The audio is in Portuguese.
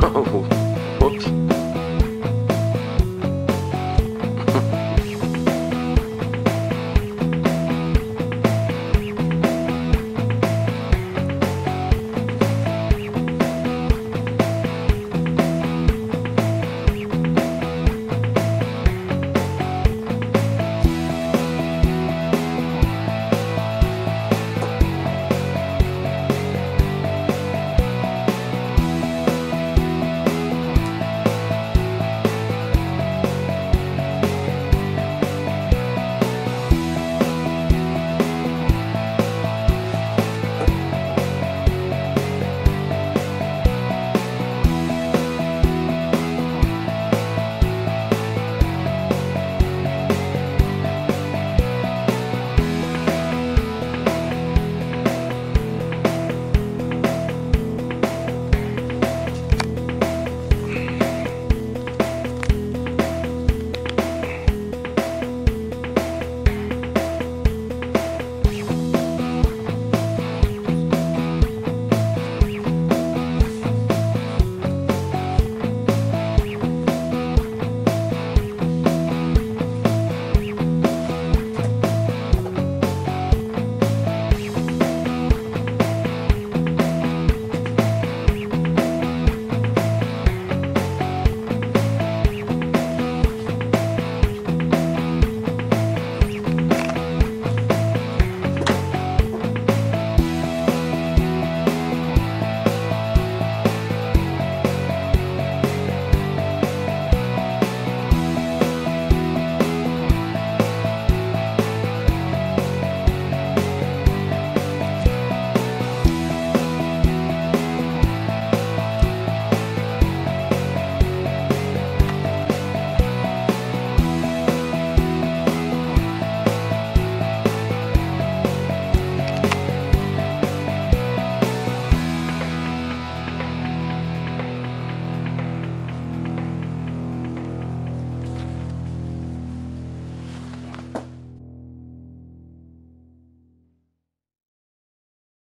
Tchau.